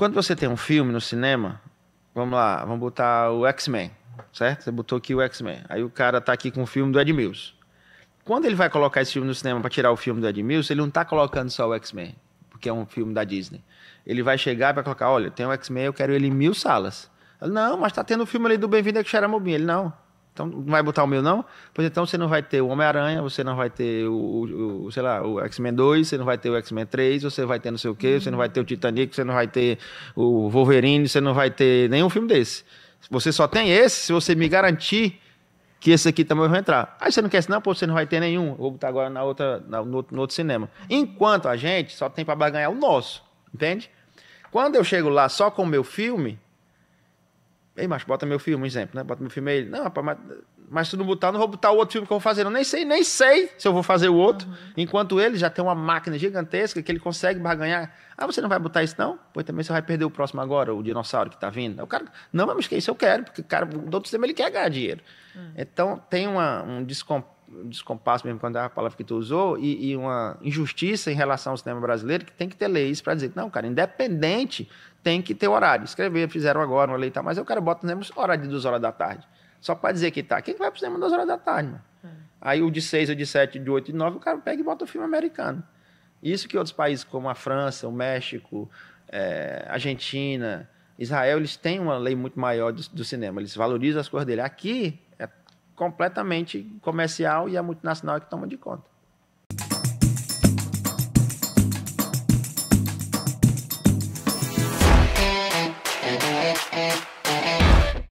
Quando você tem um filme no cinema, vamos lá, vamos botar o X-Men, certo? Você botou aqui o X-Men. Aí o cara tá aqui com o filme do Ed Mills. Quando ele vai colocar esse filme no cinema para tirar o filme do Ed Mills, ele não tá colocando só o X-Men, porque é um filme da Disney. Ele vai chegar vai colocar, olha, tem o X-Men, eu quero ele em mil salas. Ele, não, mas tá tendo o filme ali do Bem-vindo a Xaramobim. Ele, não, então não vai botar o meu, não? Pois então você não vai ter o Homem-Aranha, você não vai ter o, o, sei lá, o X-Men 2, você não vai ter o X-Men 3, você vai ter não sei o quê, você não vai ter o Titanic, você não vai ter o Wolverine, você não vai ter nenhum filme desse. Você só tem esse se você me garantir que esse aqui também vai entrar. Aí você não quer esse, não, pô, você não vai ter nenhum. Vou botar agora na outra, na, no, no outro cinema. Enquanto a gente só tem para barganhar o nosso, entende? Quando eu chego lá só com o meu filme, Ei, macho, bota meu filme, um exemplo, né? Bota meu filme aí. Não, rapaz, mas, mas se não botar, não vou botar o outro filme que eu vou fazer. Eu nem sei, nem sei se eu vou fazer o outro. Uhum. Enquanto ele já tem uma máquina gigantesca que ele consegue barganhar. Ah, você não vai botar isso, não? Pois também você vai perder o próximo agora, o dinossauro que tá vindo. O cara, não, mas que isso eu quero, porque o cara do outro sistema ele quer ganhar dinheiro. Uhum. Então tem uma, um descompasso mesmo quando é a palavra que tu usou, e, e, uma injustiça em relação ao cinema brasileiro, que tem que ter leis para dizer, não, cara, independente tem que ter horário. Escrever, fizeram agora uma lei, tá, mas eu quero botar no horário de duas horas da tarde. Só para dizer que tá. Quem vai pro cinema duas horas da tarde, mano? É. Aí o de seis, o de sete, o de oito e nove, o cara pega e bota o filme americano. Isso que outros países como a França, o México, é, Argentina, Israel, eles têm uma lei muito maior do, do, cinema. Eles valorizam as coisas dele. Aqui completamente comercial e a multinacional é que toma de conta.